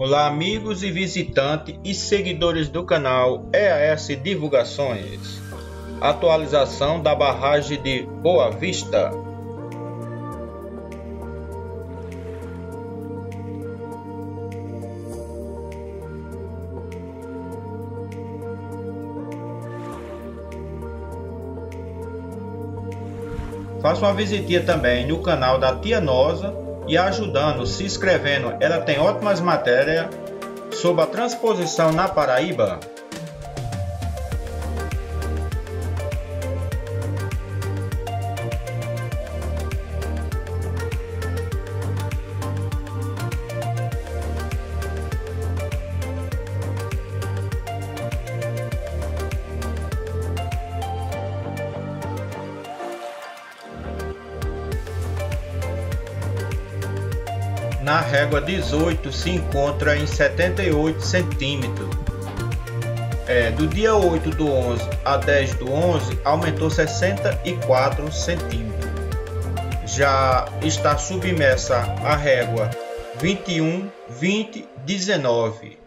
Olá, amigos e visitantes e seguidores do canal EAS Divulgações. Atualização da barragem de Boa Vista. Faça uma visitinha também no canal da Tia Nosa e ajudando, se inscrevendo. Ela tem ótimas matérias sobre a transposição na Paraíba. Na régua 18 se encontra em 78 centímetros. É, do dia 8 do 11 a 10 do 11 aumentou 64 centímetros. Já está submersa a régua 21, 20, 19